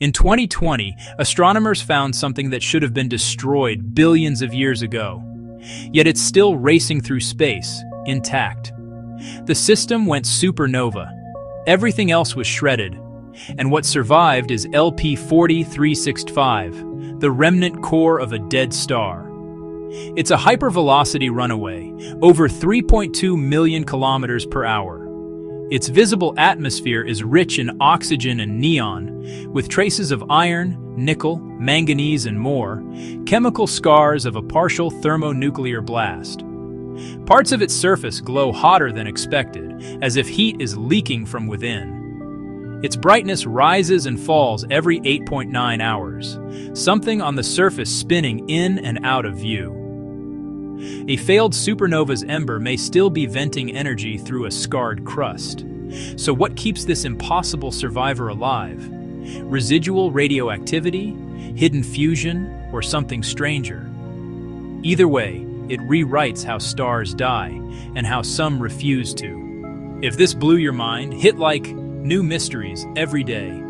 In 2020, astronomers found something that should have been destroyed billions of years ago. Yet it's still racing through space, intact. The system went supernova. Everything else was shredded. And what survived is LP 40365, the remnant core of a dead star. It's a hypervelocity runaway, over 3.2 million kilometers per hour. Its visible atmosphere is rich in oxygen and neon, with traces of iron, nickel, manganese, and more, chemical scars of a partial thermonuclear blast. Parts of its surface glow hotter than expected, as if heat is leaking from within. Its brightness rises and falls every 8.9 hours, something on the surface spinning in and out of view. A failed supernova's ember may still be venting energy through a scarred crust. So what keeps this impossible survivor alive? Residual radioactivity, hidden fusion, or something stranger? Either way, it rewrites how stars die and how some refuse to. If this blew your mind, hit like new mysteries every day